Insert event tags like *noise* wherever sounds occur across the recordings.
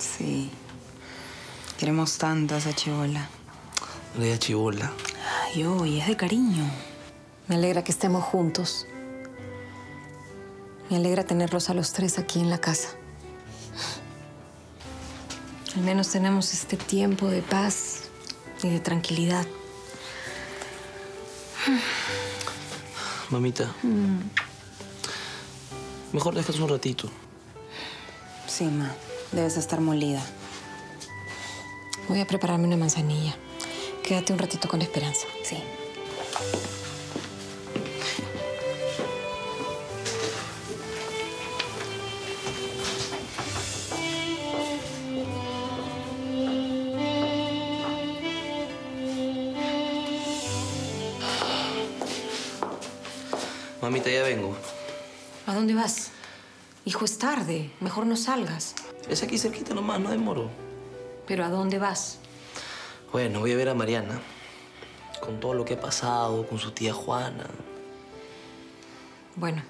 Sí. Queremos tanto a esa chivola. No le chivola. Ay, oye, es de cariño. Me alegra que estemos juntos. Me alegra tenerlos a los tres aquí en la casa. Al menos tenemos este tiempo de paz y de tranquilidad. Mamita. Mejor dejas un ratito. Sí, ma. Debes estar molida. Voy a prepararme una manzanilla. Quédate un ratito con Esperanza. Sí. Mamita, ya vengo. ¿A dónde vas? Hijo, es tarde. Mejor no salgas. Es aquí cerquita nomás, no demoro. ¿Pero a dónde vas? Bueno, voy a ver a Mariana. Con todo lo que ha pasado, con su tía Juana. Bueno,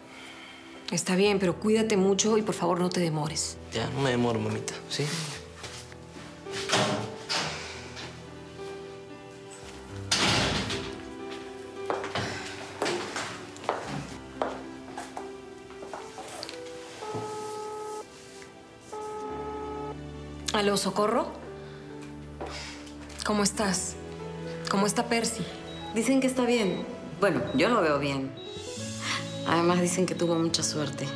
está bien, pero cuídate mucho y por favor no te demores. Ya, no me demoro, mamita, ¿sí? ¿Aló, Socorro? ¿Cómo estás? ¿Cómo está Percy? Dicen que está bien. Bueno, yo lo veo bien. Además dicen que tuvo mucha suerte.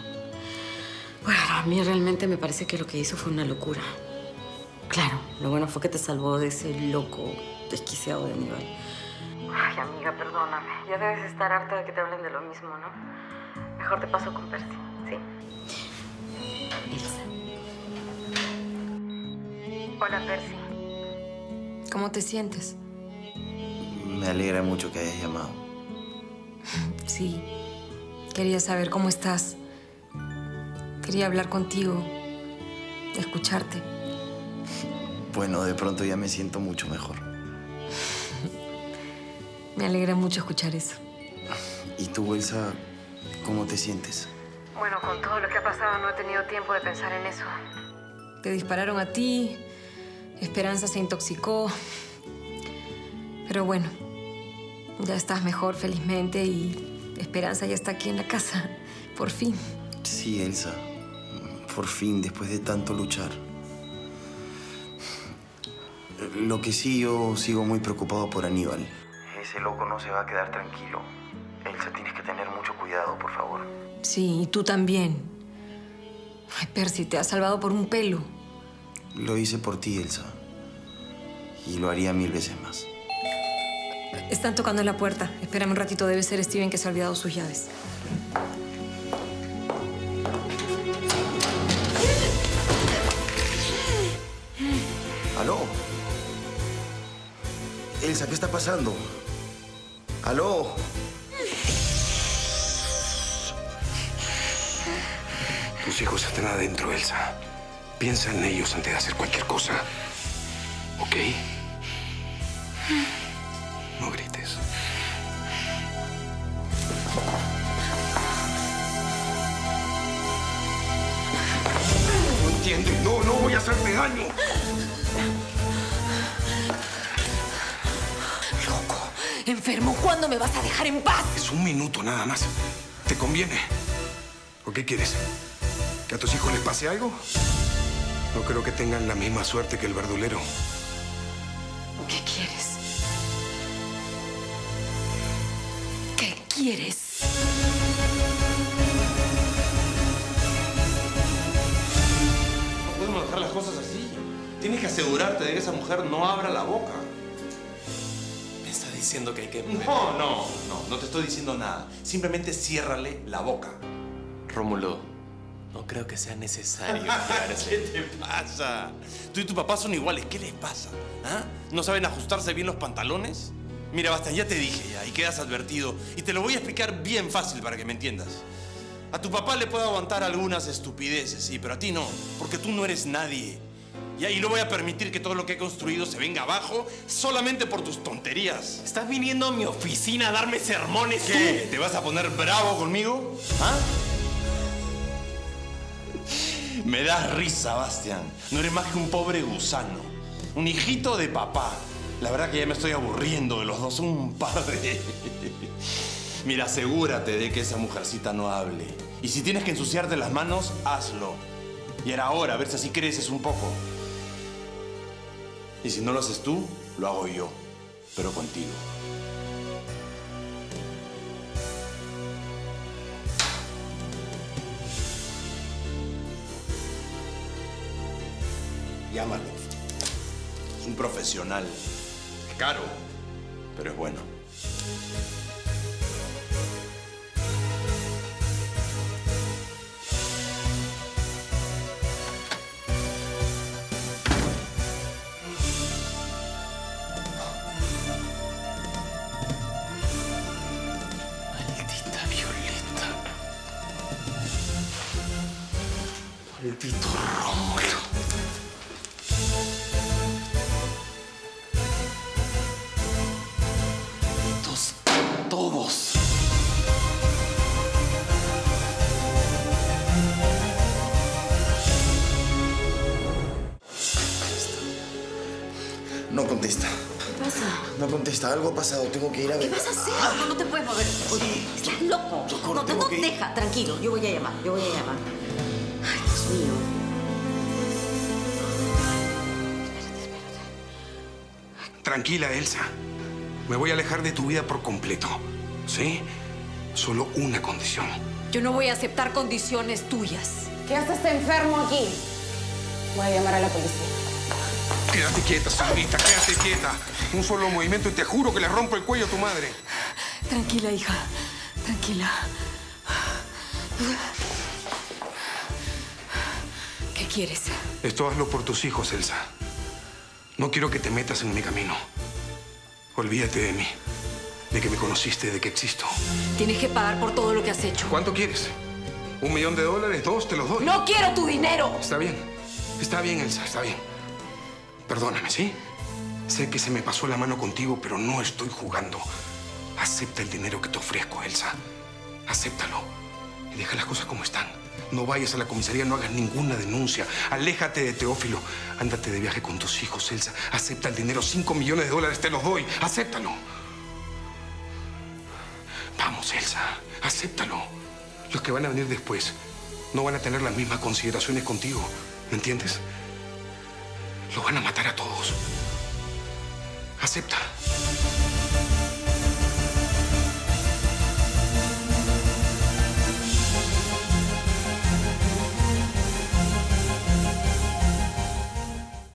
Bueno, a mí realmente me parece que lo que hizo fue una locura. Claro, lo bueno fue que te salvó de ese loco desquiciado de Aníbal. Ay, amiga, perdóname. Ya debes estar harta de que te hablen de lo mismo, ¿no? Mejor te paso con Percy, ¿sí? Hola, Percy. ¿Cómo te sientes? Me alegra mucho que hayas llamado. Sí. Quería saber cómo estás. Quería hablar contigo, escucharte. Bueno, de pronto ya me siento mucho mejor. *laughs* Me alegra mucho escuchar eso. ¿Y tú, Elsa, cómo te sientes? Bueno, con todo lo que ha pasado no he tenido tiempo de pensar en eso. Te dispararon a ti, Esperanza se intoxicó. Pero bueno, ya estás mejor felizmente y Esperanza ya está aquí en la casa, por fin. Sí, Elsa. Por fin, después de tanto luchar. Lo que sí, yo sigo muy preocupado por Aníbal. Ese loco no se va a quedar tranquilo. Elsa, tienes que tener mucho cuidado, por favor. Sí, y tú también. Ay, Percy, te has salvado por un pelo. Lo hice por ti, Elsa. Y lo haría mil veces más. Están tocando en la puerta. Espérame un ratito, debe ser Steven que se ha olvidado sus llaves. ¿Aló? Elsa, ¿qué está pasando? ¿Aló? Tus hijos están adentro, Elsa. Piensa en ellos antes de hacer cualquier cosa. ¿Ok? No grites. No entiendes. No, no voy a hacerte daño. Loco, enfermo, ¿cuándo me vas a dejar en paz? Es un minuto nada más. ¿Te conviene? ¿O qué quieres? ¿Que a tus hijos les pase algo? No creo que tengan la misma suerte que el verdulero. ¿Qué quieres? ¿Qué quieres? No podemos dejar las cosas así. Tienes que asegurarte de que esa mujer no abra la boca. Me está diciendo que hay que... No, no, no, no te estoy diciendo nada. Simplemente ciérrale la boca. Rómulo, no creo que sea necesario. *laughs* ¿Qué te pasa? Tú y tu papá son iguales. ¿Qué les pasa? ¿Ah? ¿No saben ajustarse bien los pantalones? Mira, basta, ya te dije ya y quedas advertido. Y te lo voy a explicar bien fácil para que me entiendas. A tu papá le puedo aguantar algunas estupideces, sí, pero a ti no, porque tú no eres nadie. Y ahí no voy a permitir que todo lo que he construido se venga abajo solamente por tus tonterías. ¿Estás viniendo a mi oficina a darme sermones? ¿Qué? ¿Te vas a poner bravo conmigo? ¿Ah? Me das risa, Bastian. No eres más que un pobre gusano. Un hijito de papá. La verdad que ya me estoy aburriendo de los dos un par de... *laughs* Mira, asegúrate de que esa mujercita no hable. Y si tienes que ensuciarte las manos, hazlo. Y era hora, a ver si así creces un poco. Y si no lo haces tú, lo hago yo. Pero contigo. Llámalo. Es un profesional. Es caro, pero es bueno. Maldita Violeta. Maldito No contesta. ¿Qué pasa? No contesta. Algo ha pasado. Tengo que ir a ver. ¿Qué vas a hacer? No, no te puedes mover. Oye, estás loco. Socorro, no, no, tengo no, que deja, tranquilo. Yo voy a llamar, yo voy a llamar. Ay, Dios mío. Tranquila, Elsa. Me voy a alejar de tu vida por completo. ¿Sí? Solo una condición. Yo no voy a aceptar condiciones tuyas. ¿Qué hace este enfermo aquí? Voy a llamar a la policía. Quédate quieta, señorita, quédate quieta. Un solo movimiento y te juro que le rompo el cuello a tu madre. Tranquila, hija. Tranquila. ¿Qué quieres? Esto hazlo por tus hijos, Elsa. No quiero que te metas en mi camino. Olvídate de mí, de que me conociste, de que existo. Tienes que pagar por todo lo que has hecho. ¿Cuánto quieres? ¿Un millón de dólares? ¿Dos? Te los doy. ¡No quiero tu dinero! Está bien. Está bien, Elsa, está bien. Perdóname, ¿sí? Sé que se me pasó la mano contigo, pero no estoy jugando. Acepta el dinero que te ofrezco, Elsa. Acéptalo. Y deja las cosas como están. No vayas a la comisaría, no hagas ninguna denuncia. Aléjate de Teófilo. Ándate de viaje con tus hijos, Elsa. Acepta el dinero. Cinco millones de dólares te los doy. Acéptalo. Vamos, Elsa. Acéptalo. Los que van a venir después no van a tener las mismas consideraciones contigo. ¿Me entiendes? Los van a matar a todos. Acepta.